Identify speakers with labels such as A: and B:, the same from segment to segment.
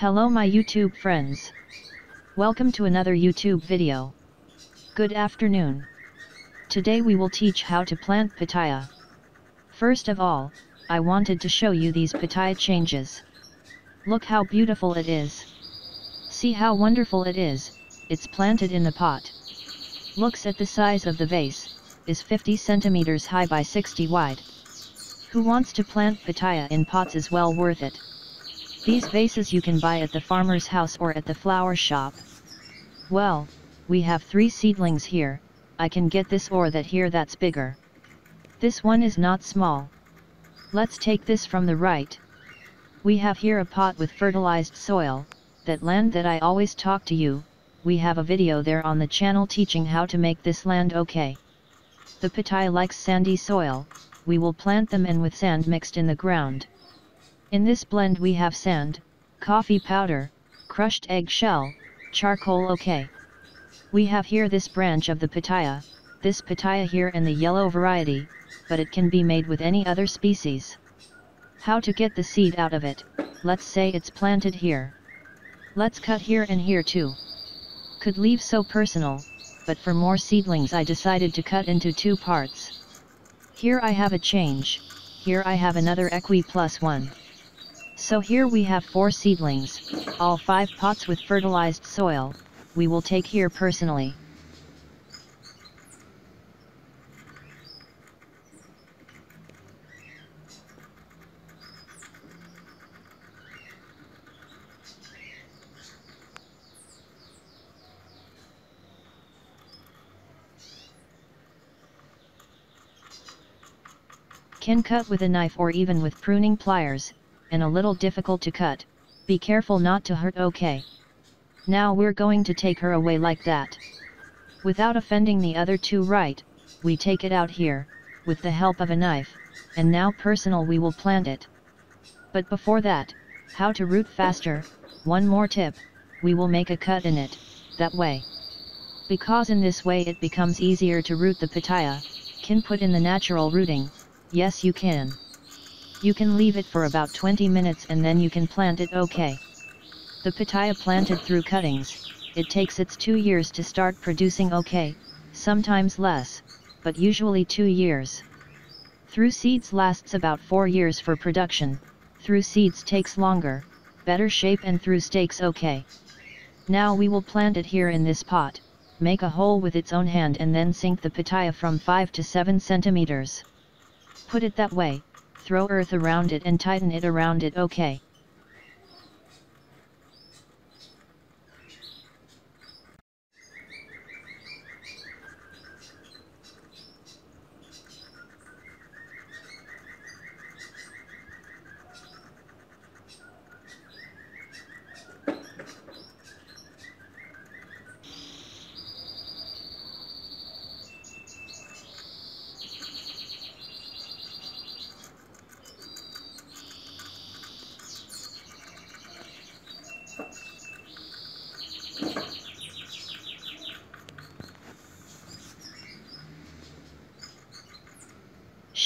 A: Hello my YouTube friends. Welcome to another YouTube video. Good afternoon. Today we will teach how to plant pitaya. First of all, I wanted to show you these pitaya changes. Look how beautiful it is. See how wonderful it is, it's planted in the pot. Looks at the size of the vase, is 50 centimeters high by 60 wide. Who wants to plant pitaya in pots is well worth it. These vases you can buy at the farmer's house or at the flower shop. Well, we have three seedlings here, I can get this or that here that's bigger. This one is not small. Let's take this from the right. We have here a pot with fertilized soil, that land that I always talk to you, we have a video there on the channel teaching how to make this land okay. The pitaya likes sandy soil, we will plant them in with sand mixed in the ground. In this blend we have sand, coffee powder, crushed egg shell, charcoal okay. We have here this branch of the pitaya, this pitaya here in the yellow variety, but it can be made with any other species. How to get the seed out of it, let's say it's planted here. Let's cut here and here too. Could leave so personal, but for more seedlings I decided to cut into two parts. Here I have a change, here I have another equi plus one. So here we have 4 seedlings, all 5 pots with fertilized soil, we will take here personally. Can cut with a knife or even with pruning pliers, and a little difficult to cut, be careful not to hurt okay. Now we're going to take her away like that. Without offending the other two right, we take it out here, with the help of a knife, and now personal we will plant it. But before that, how to root faster, one more tip, we will make a cut in it, that way. Because in this way it becomes easier to root the pitaya, can put in the natural rooting, yes you can. You can leave it for about 20 minutes and then you can plant it okay. The pitaya planted through cuttings, it takes its 2 years to start producing okay, sometimes less, but usually 2 years. Through seeds lasts about 4 years for production, through seeds takes longer, better shape and through stakes okay. Now we will plant it here in this pot, make a hole with its own hand and then sink the pitaya from 5 to 7 centimeters. Put it that way, throw earth around it and tighten it around it okay.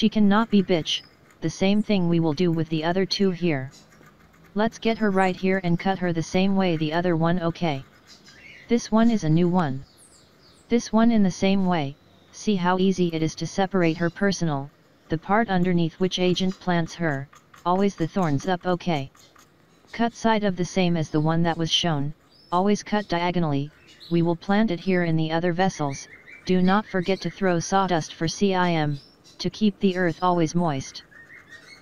A: She cannot be bitch, the same thing we will do with the other two here. Let's get her right here and cut her the same way the other one okay. This one is a new one. This one in the same way, see how easy it is to separate her personal, the part underneath which agent plants her, always the thorns up okay. Cut side of the same as the one that was shown, always cut diagonally, we will plant it here in the other vessels, do not forget to throw sawdust for CIM to keep the earth always moist.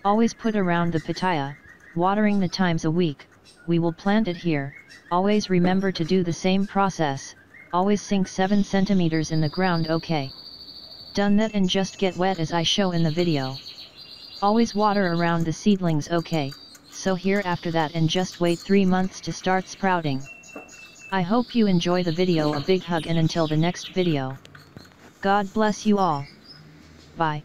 A: Always put around the pitaya, watering the times a week, we will plant it here, always remember to do the same process, always sink 7 centimeters in the ground okay. Done that and just get wet as I show in the video. Always water around the seedlings okay, so here after that and just wait 3 months to start sprouting. I hope you enjoy the video a big hug and until the next video. God bless you all. Bye.